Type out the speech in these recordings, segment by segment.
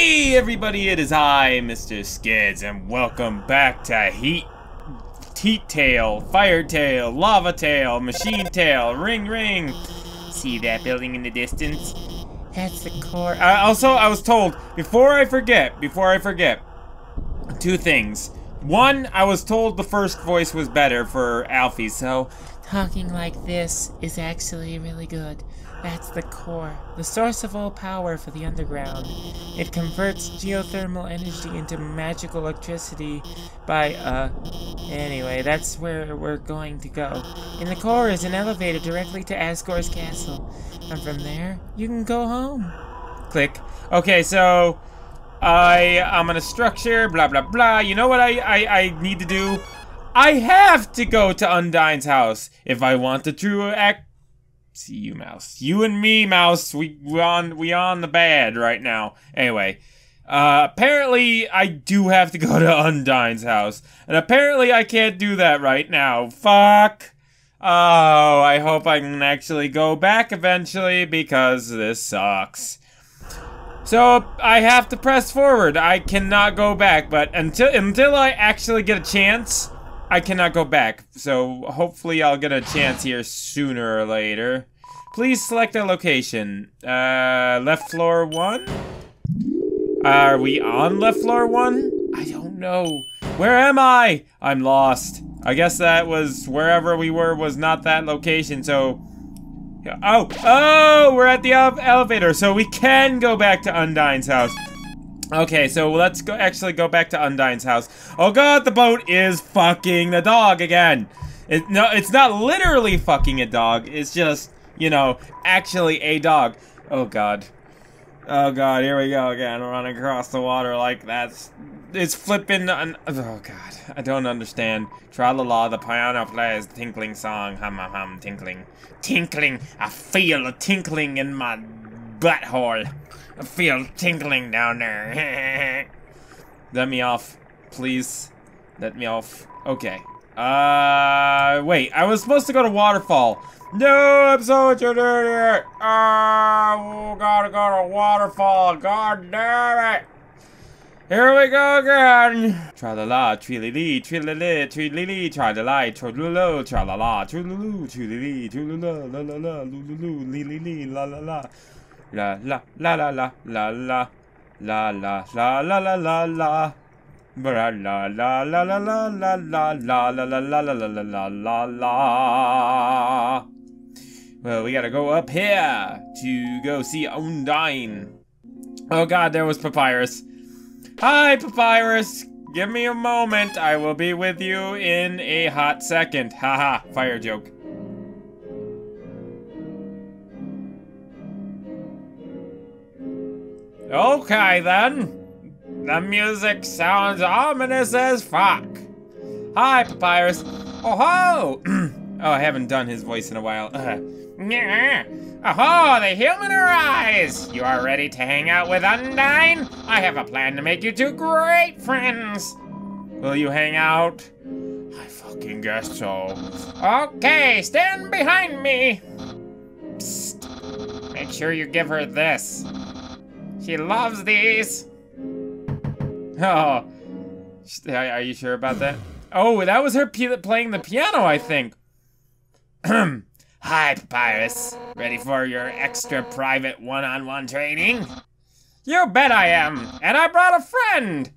Hey everybody, it is I, Mr. Skids, and welcome back to Heat Heat Tail, Fire Tail, Lava Tail, Machine Tail, Ring Ring. See that building in the distance? That's the core. Uh, also, I was told, before I forget, before I forget, two things. One, I was told the first voice was better for Alfie, so Talking like this is actually really good. That's the core, the source of all power for the underground. It converts geothermal energy into magical electricity by, uh, anyway, that's where we're going to go. In the core is an elevator directly to Asgore's castle. And from there, you can go home. click. Okay, so I I'm gonna structure blah blah blah. You know what I I, I need to do? I have to go to Undyne's house if I want the true act. See you, mouse. You and me, mouse. We we on we on the bad right now. Anyway, uh, apparently I do have to go to Undyne's house, and apparently I can't do that right now. Fuck. Oh, I hope I can actually go back eventually because this sucks. So I have to press forward. I cannot go back, but until until I actually get a chance, I cannot go back. So hopefully I'll get a chance here sooner or later. Please select a location. Uh, left floor one? Are we on left floor one? I don't know. Where am I? I'm lost. I guess that was wherever we were was not that location, so Oh, oh, we're at the elevator, so we can go back to Undyne's house. Okay, so let's go actually go back to Undyne's house. Oh god, the boat is fucking the dog again. It, no, it's not literally fucking a dog. It's just, you know, actually a dog. Oh god. Oh god, here we go again, running across the water like that's... It's flipping on... Oh god, I don't understand. Tra-la-la, the piano plays tinkling song, hum hum hum, tinkling. Tinkling, I feel a tinkling in my butthole. I feel tinkling down there. Let me off, please. Let me off. Okay. Uh, wait, I was supposed to go to Waterfall. No, I'm so much an idiot. Ah, gotta go to Waterfall. God damn it. Here we go again. Tra la la, tree li li, tree li li, tree li li, tra la la, tra la la, tra la la, tree li li, tree li li, la la la, lu lu lu, li li li, la la la, la la la la la la la, la la la la la la la. La la la la la la la la la la la la la la la la la. Well, we gotta go up here to go see Undyne. Oh god, there was Papyrus. Hi, Papyrus! Give me a moment. I will be with you in a hot second. Haha, fire joke. Okay, then. The music sounds ominous as fuck. Hi, Papyrus. Oh ho! oh, I haven't done his voice in a while. Uh, Oh, the human arise! You are ready to hang out with Undyne? I have a plan to make you two great friends. Will you hang out? I fucking guess so. Okay, stand behind me. Psst. Make sure you give her this. She loves these. Oh, are you sure about that? Oh, that was her playing the piano, I think. Hi, Papyrus. Ready for your extra private one-on-one training? You bet I am, and I brought a friend.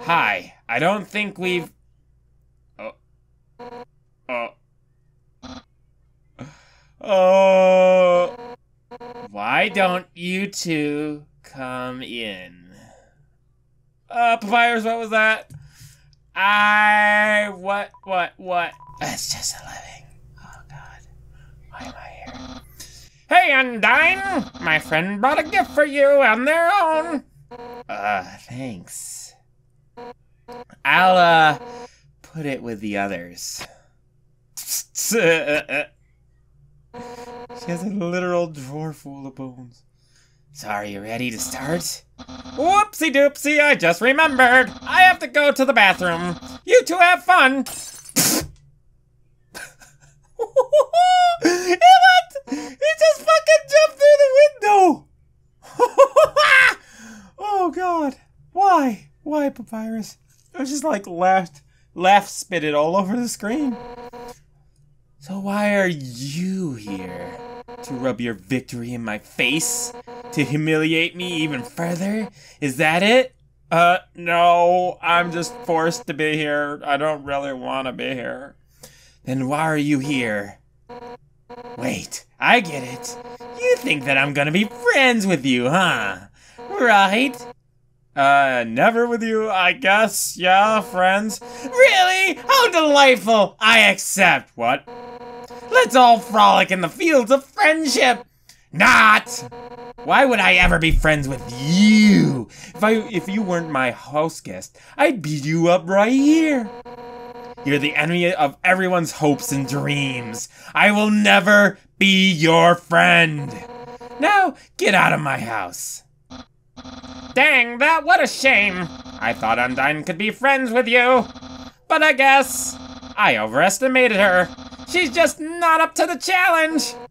Hi, I don't think we've... Oh. Oh. Oh. Why don't you two come in? Uh, Papyrus, what was that? I... What, what, what? It's just a living. Oh, God. Why am I here? Hey, Undyne! My friend brought a gift for you on their own. Uh, thanks. I'll, uh, put it with the others. she has a literal drawer full of bones. So are you ready to start? Whoopsie doopsie, I just remembered. I have to go to the bathroom. You two have fun. went! It just fucking jumped through the window! Oh god. Why? Why, Papyrus? I was just like laughed, laugh it all over the screen. So why are you here? To rub your victory in my face? To humiliate me even further? Is that it? Uh, no, I'm just forced to be here. I don't really want to be here. Then why are you here? Wait, I get it. You think that I'm gonna be friends with you, huh? Right? Uh, never with you, I guess. Yeah, friends. Really? How delightful! I accept. What? Let's all frolic in the fields of friendship. Not! Why would I ever be friends with you? If I if you weren't my house guest, I'd beat you up right here. You're the enemy of everyone's hopes and dreams. I will never be your friend. Now, get out of my house. Dang, that what a shame. I thought Undyne could be friends with you. But I guess I overestimated her. She's just not up to the challenge.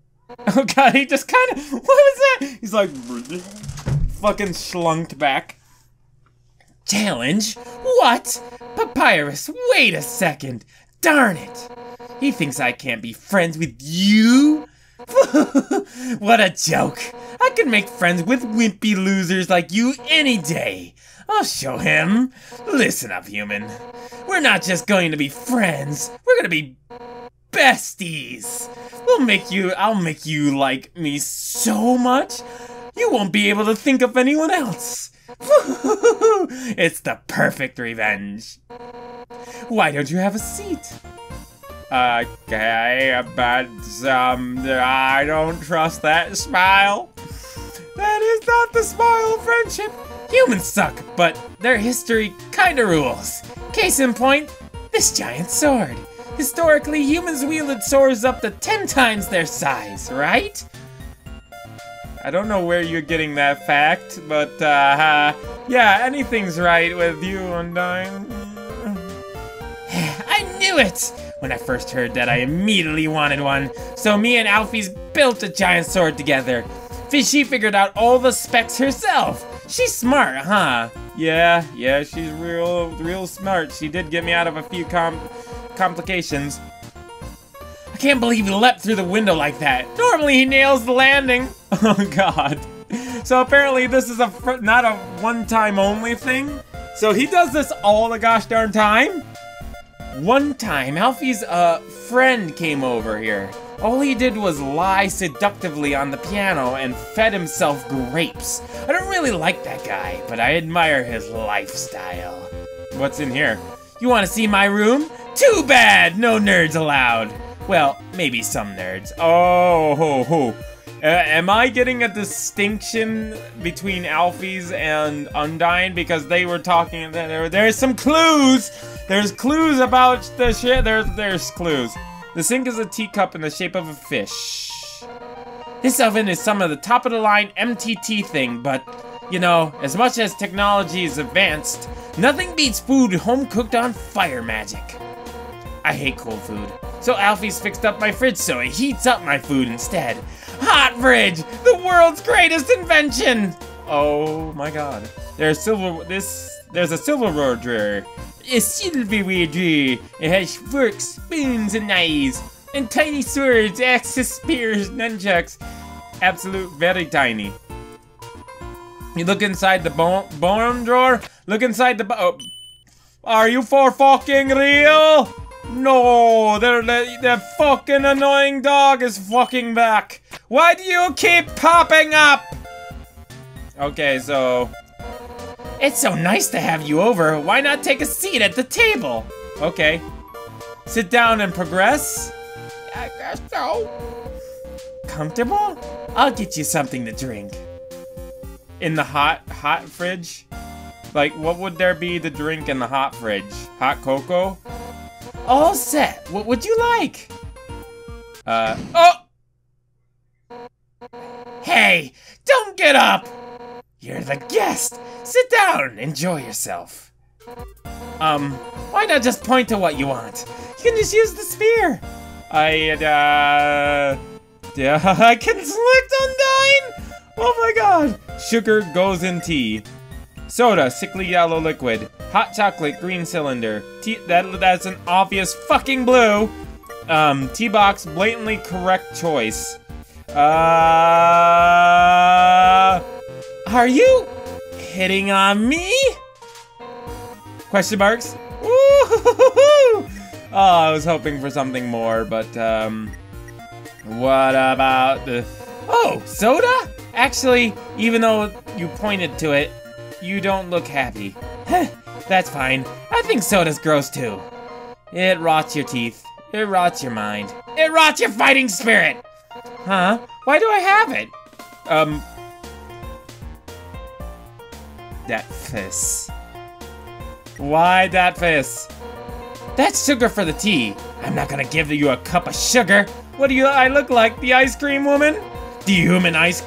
Oh god, he just kind of, what was that? He's like, fucking slunked back. Challenge? What? Papyrus, wait a second. Darn it. He thinks I can't be friends with you? what a joke. I can make friends with wimpy losers like you any day. I'll show him. Listen up, human. We're not just going to be friends. We're gonna be besties. We'll make you, I'll make you like me so much, you won't be able to think of anyone else. it's the perfect revenge. Why don't you have a seat? Okay, but um, I don't trust that smile. That is not the smile of friendship. Humans suck, but their history kinda rules. Case in point, this giant sword. Historically, humans wielded swords up to 10 times their size, right? I don't know where you're getting that fact, but uh, yeah, anything's right with you, Undyne. I knew it! When I first heard that, I immediately wanted one. So me and Alphys built a giant sword together. She figured out all the specs herself. She's smart, huh? Yeah, yeah, she's real, real smart. She did get me out of a few com complications. I can't believe he leapt through the window like that. Normally he nails the landing. Oh god. So apparently this is a not a one-time only thing. So he does this all the gosh darn time. One time, Alphys uh, friend came over here. All he did was lie seductively on the piano and fed himself grapes. I don't really like that guy, but I admire his lifestyle. What's in here? You want to see my room? Too bad! No nerds allowed. Well, maybe some nerds. Oh, ho, ho. Uh, am I getting a distinction between Alphys and Undyne because they were talking? There, there's some clues. There's clues about the shit. There's there's clues. The sink is a teacup in the shape of a fish. This oven is some of the top of the line MTT thing, but you know, as much as technology is advanced, nothing beats food home cooked on fire magic. I hate cold food. So Alphys fixed up my fridge so it heats up my food instead. Hot fridge! The world's greatest invention! Oh my god. There's silver this there's a silverware drawer. A silverware drawer. It has forks, spoons, and knives. And tiny swords, axes, spears, nunchucks. Absolute very tiny. You look inside the bone, bone drawer? Look inside the oh. Are you for fucking real? No, the, the fucking annoying dog is fucking back. Why do you keep popping up? Okay, so... It's so nice to have you over. Why not take a seat at the table? Okay. Sit down and progress? I guess so. Comfortable? I'll get you something to drink. In the hot, hot fridge? Like, what would there be to drink in the hot fridge? Hot cocoa? All set. What would you like? Uh, oh! Hey, don't get up! You're the guest. Sit down, enjoy yourself. Um, why not just point to what you want? You can just use the spear. I, uh, yeah, I can select Undyne? Oh my god. Sugar goes in tea. Soda, sickly yellow liquid. Hot chocolate, green cylinder. Tea, that, that's an obvious fucking blue. Um, tea box, blatantly correct choice. Uh, are you hitting on me? Question marks. Oh, I was hoping for something more, but um, what about the? Oh, soda? Actually, even though you pointed to it, you don't look happy. That's fine. I think soda's gross too. It rots your teeth. It rots your mind. It rots your fighting spirit. Huh? Why do I have it? Um. That face. Why that face? That's sugar for the tea. I'm not gonna give you a cup of sugar. What do you I look like? The ice cream woman? You human ice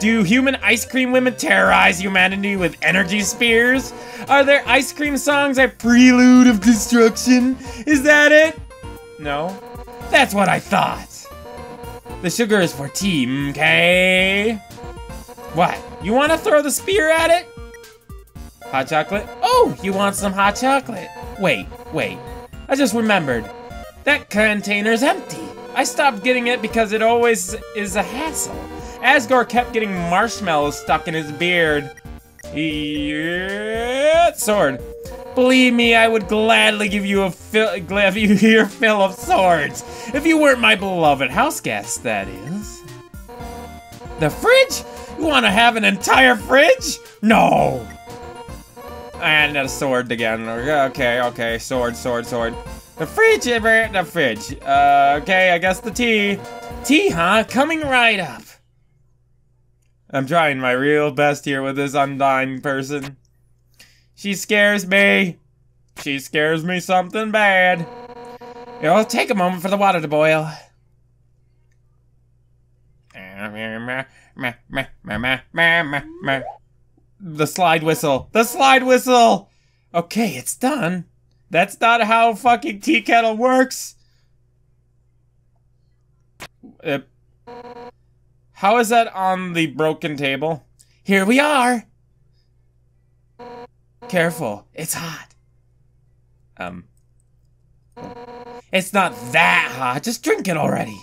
do human ice cream women terrorize humanity with energy spears? Are their ice cream songs a prelude of destruction? Is that it? No. That's what I thought. The sugar is for tea, okay? What? You want to throw the spear at it? Hot chocolate? Oh, you want some hot chocolate? Wait, wait. I just remembered. That container's empty. I stopped getting it because it always is a hassle. Asgore kept getting marshmallows stuck in his beard. Yeah, sword. Believe me, I would gladly give you a fill, give you your fill of swords if you weren't my beloved house guest. That is. The fridge? You want to have an entire fridge? No. And a sword again. Okay, okay, sword, sword, sword. The fridge, the fridge. Uh, okay, I guess the tea. Tea, huh? Coming right up. I'm trying my real best here with this undying person. She scares me. She scares me something bad. It'll take a moment for the water to boil. The slide whistle. The slide whistle! Okay, it's done. That's not how fucking tea kettle works. How is that on the broken table? Here we are. Careful, it's hot. Um. It's not that hot, just drink it already.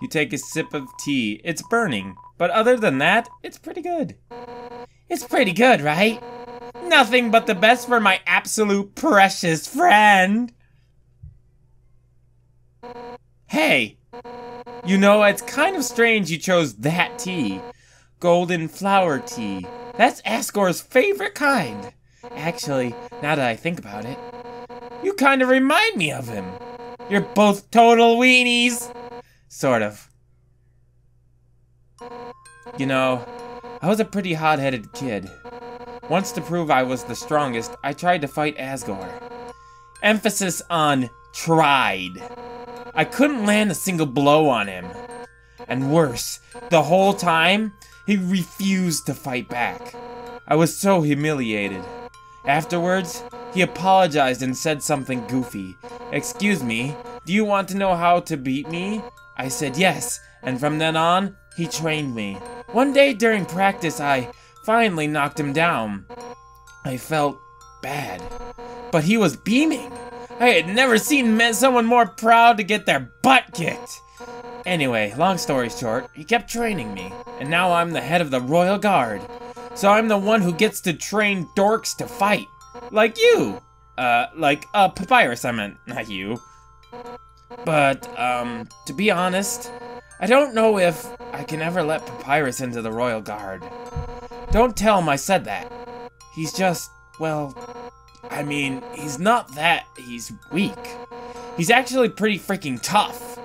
You take a sip of tea. It's burning, but other than that, it's pretty good. It's pretty good, right? Nothing but the best for my absolute precious friend. Hey, you know, it's kind of strange you chose that tea. Golden flower tea. That's Asgore's favorite kind. Actually, now that I think about it, you kind of remind me of him. You're both total weenies. Sort of. You know, I was a pretty hot-headed kid. Once to prove I was the strongest, I tried to fight Asgore. Emphasis on tried. I couldn't land a single blow on him. And worse, the whole time, he refused to fight back. I was so humiliated. Afterwards, he apologized and said something goofy. Excuse me, do you want to know how to beat me? I said yes, and from then on, he trained me. One day during practice, I finally knocked him down. I felt bad, but he was beaming. I had never seen someone more proud to get their butt kicked. Anyway, long story short, he kept training me, and now I'm the head of the Royal Guard. So I'm the one who gets to train dorks to fight. Like you. Uh, like, uh, Papyrus, I meant, not you. But, um, to be honest, I don't know if I can ever let Papyrus into the Royal Guard. Don't tell him I said that. He's just, well, I mean, he's not that, he's weak. He's actually pretty freaking tough.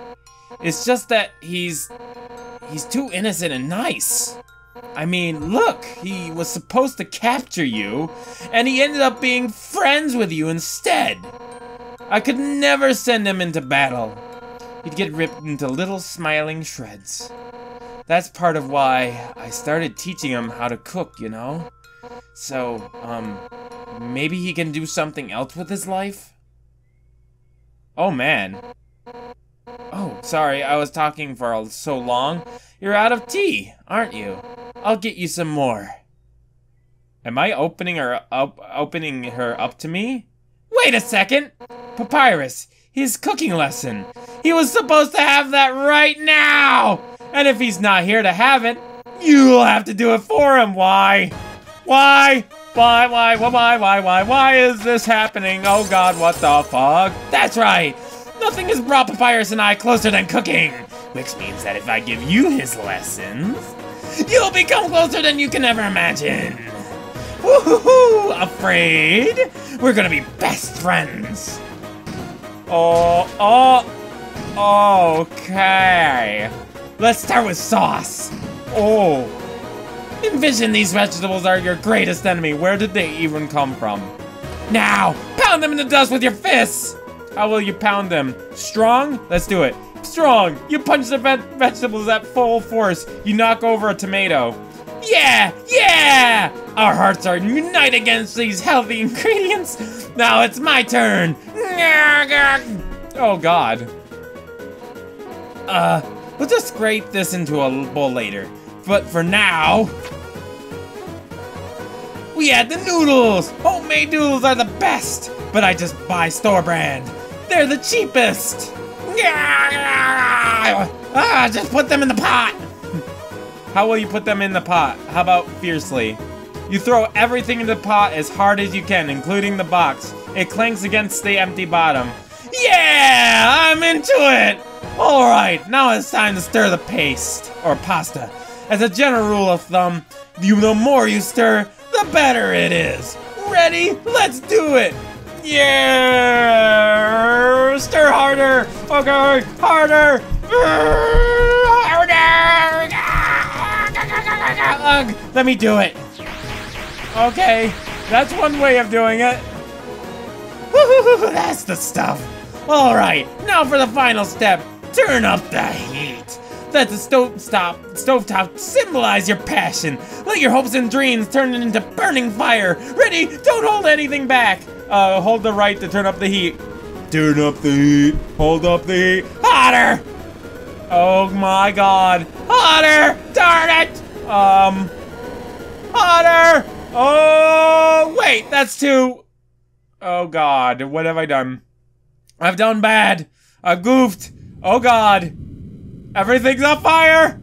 It's just that he's, he's too innocent and nice. I mean, look, he was supposed to capture you, and he ended up being friends with you instead. I could never send him into battle. He'd get ripped into little smiling shreds. That's part of why I started teaching him how to cook, you know? So, um, maybe he can do something else with his life? Oh man. Oh, sorry, I was talking for so long. You're out of tea, aren't you? I'll get you some more. Am I opening her up opening her up to me? Wait a second! Papyrus, his cooking lesson. He was supposed to have that right now! And if he's not here to have it, you'll have to do it for him. Why? Why? Why, why, why, why, why, why, is this happening? Oh god, what the fuck? That's right! Nothing has brought Papyrus and I closer than cooking! Which means that if I give you his lessons, you'll become closer than you can ever imagine! Woohoo! Afraid? We're gonna be best friends! Oh, oh, okay. Let's start with sauce. Oh. Envision these vegetables are your greatest enemy. Where did they even come from? Now, pound them in the dust with your fists. How will you pound them? Strong? Let's do it. Strong. You punch the ve vegetables at full force. You knock over a tomato. Yeah! Yeah! Our hearts are united against these healthy ingredients. Now it's my turn. Oh god. Uh, we'll just scrape this into a bowl later. But for now, we add the noodles! Homemade noodles are the best! But I just buy store brand. They're the cheapest! Ah, just put them in the pot! How will you put them in the pot? How about fiercely? You throw everything in the pot as hard as you can, including the box. It clanks against the empty bottom. Yeah! I'm into it! Alright, now it's time to stir the paste, or pasta. As a general rule of thumb, you the more you stir, the better it is. Ready? Let's do it! Yeah! Stir harder! Okay, harder! Harder! Let me do it. Okay, that's one way of doing it. That's the stuff. All right, now for the final step. Turn up the heat. Let the stove stop, stovetop symbolize your passion. Let your hopes and dreams turn into burning fire. Ready? Don't hold anything back. Uh, hold the right to turn up the heat. Turn up the heat. Hold up the heat. Hotter! Oh my god. Hotter! Darn it! Um. Hotter! Oh, wait, that's too. Oh god, what have I done? I've done bad. I've goofed. Oh god. Everything's on fire!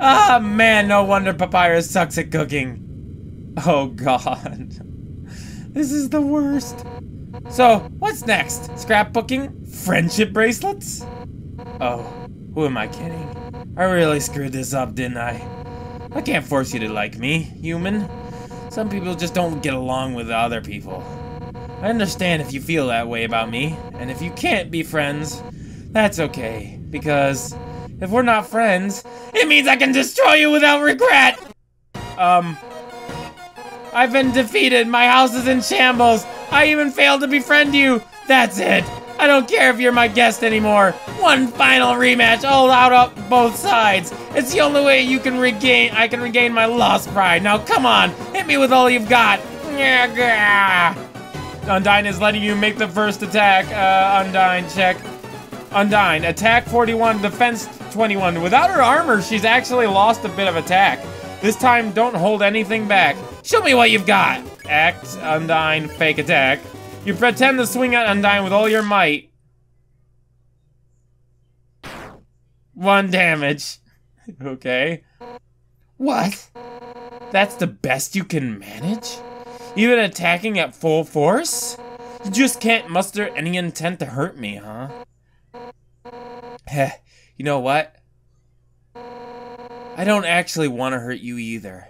Ah, man, no wonder Papyrus sucks at cooking. Oh god. This is the worst. So, what's next? Scrapbooking? Friendship bracelets? Oh, who am I kidding? I really screwed this up, didn't I? I can't force you to like me, human. Some people just don't get along with other people. I understand if you feel that way about me, and if you can't be friends, that's okay, because if we're not friends, it means I can destroy you without regret! Um... I've been defeated, my house is in shambles, I even failed to befriend you! That's it! I don't care if you're my guest anymore! One final rematch, all out up both sides! It's the only way you can regain- I can regain my lost pride! Now come on, hit me with all you've got! Undyne is letting you make the first attack, uh, Undyne, check. Undyne, attack 41, defense 21. Without her armor, she's actually lost a bit of attack. This time, don't hold anything back. Show me what you've got. Act, Undyne, fake attack. You pretend to swing at Undyne with all your might. One damage. okay. What? That's the best you can manage? Even attacking at full force? You just can't muster any intent to hurt me, huh? Heh, you know what? I don't actually want to hurt you either.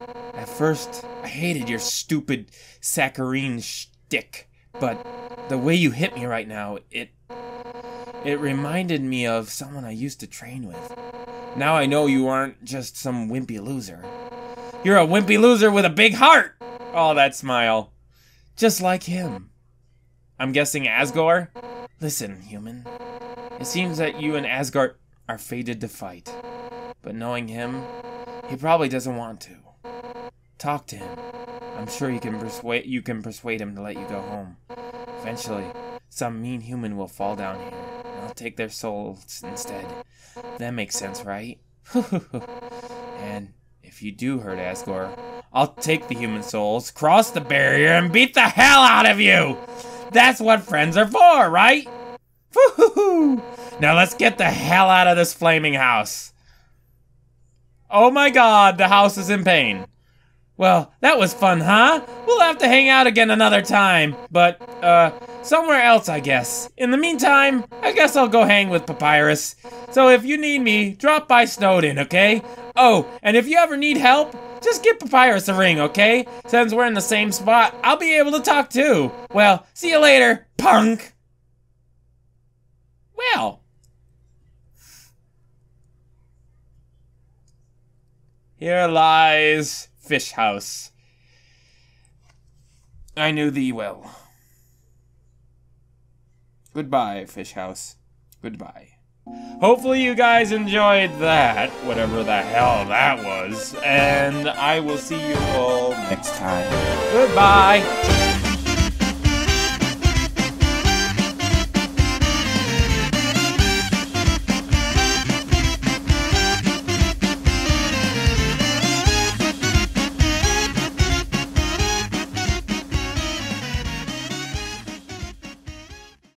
At first, I hated your stupid saccharine shtick, but the way you hit me right now, it it reminded me of someone I used to train with. Now I know you aren't just some wimpy loser. You're a wimpy loser with a big heart! Oh, that smile. Just like him. I'm guessing Asgore? Listen, human. It seems that you and Asgore are fated to fight. But knowing him, he probably doesn't want to. Talk to him. I'm sure you can persuade you can persuade him to let you go home. Eventually, some mean human will fall down here, and I'll take their souls instead. That makes sense, right? and if you do hurt Asgore, I'll take the human souls, cross the barrier, and beat the hell out of you! That's what friends are for, right? Now let's get the hell out of this flaming house. Oh my god, the house is in pain. Well, that was fun, huh? We'll have to hang out again another time. But, uh, somewhere else, I guess. In the meantime, I guess I'll go hang with Papyrus. So if you need me, drop by Snowdin, okay? Oh, and if you ever need help, just give Papyrus a ring, okay? Since we're in the same spot, I'll be able to talk too. Well, see you later, punk! Well. Here lies Fish House. I knew thee well. Goodbye, Fish House. Goodbye. Hopefully you guys enjoyed that, whatever the hell that was, and I will see you all next time. Goodbye!